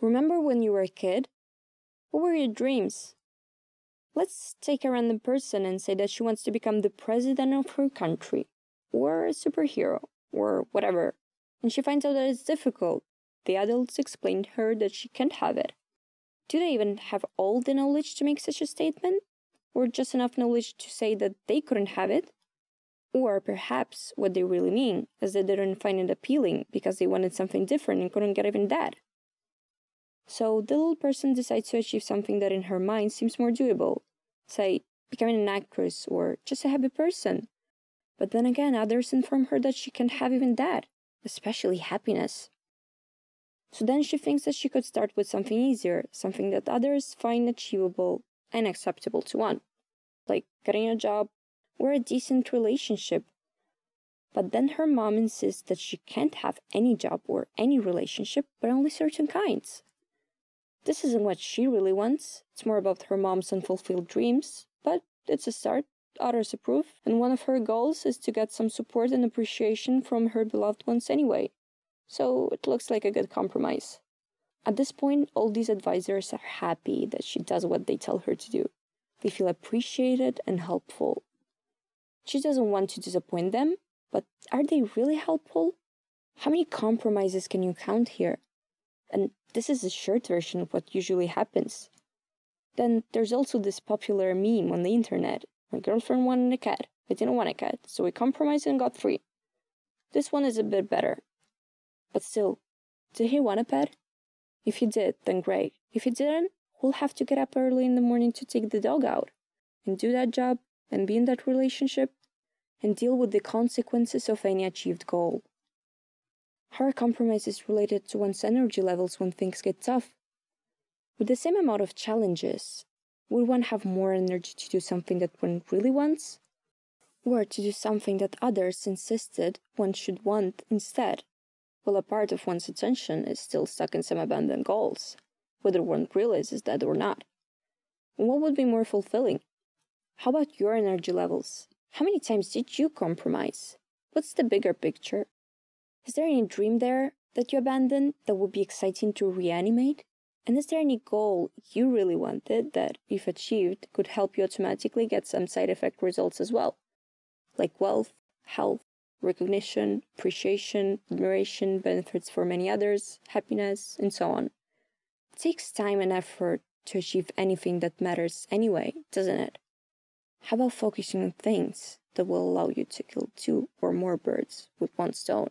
Remember when you were a kid? What were your dreams? Let's take a random person and say that she wants to become the president of her country, or a superhero, or whatever, and she finds out that it's difficult. The adults explain to her that she can't have it. Do they even have all the knowledge to make such a statement? Or just enough knowledge to say that they couldn't have it? Or perhaps what they really mean is that they didn't find it appealing because they wanted something different and couldn't get even that. So the little person decides to achieve something that in her mind seems more doable, say, becoming an actress or just a happy person. But then again, others inform her that she can't have even that, especially happiness. So then she thinks that she could start with something easier, something that others find achievable and acceptable to one, like getting a job or a decent relationship. But then her mom insists that she can't have any job or any relationship, but only certain kinds. This isn't what she really wants. It's more about her mom's unfulfilled dreams, but it's a start. Others approve, and one of her goals is to get some support and appreciation from her beloved ones anyway. So it looks like a good compromise. At this point, all these advisors are happy that she does what they tell her to do. They feel appreciated and helpful. She doesn't want to disappoint them, but are they really helpful? How many compromises can you count here? And this is a short version of what usually happens. Then there's also this popular meme on the internet. My girlfriend wanted a cat. I didn't want a cat, so we compromised and got three. This one is a bit better. But still, did he want a pet? If he did, then great. If he didn't, we'll have to get up early in the morning to take the dog out and do that job and be in that relationship and deal with the consequences of any achieved goal. How are compromises related to one's energy levels when things get tough? With the same amount of challenges, would one have more energy to do something that one really wants? Or to do something that others insisted one should want instead? While a part of one's attention is still stuck in some abandoned goals, whether one realizes that or not. what would be more fulfilling? How about your energy levels? How many times did you compromise? What's the bigger picture? Is there any dream there that you abandoned that would be exciting to reanimate? And is there any goal you really wanted that, if achieved, could help you automatically get some side effect results as well? Like wealth, health, recognition, appreciation, admiration, benefits for many others, happiness, and so on. It takes time and effort to achieve anything that matters anyway, doesn't it? How about focusing on things that will allow you to kill two or more birds with one stone?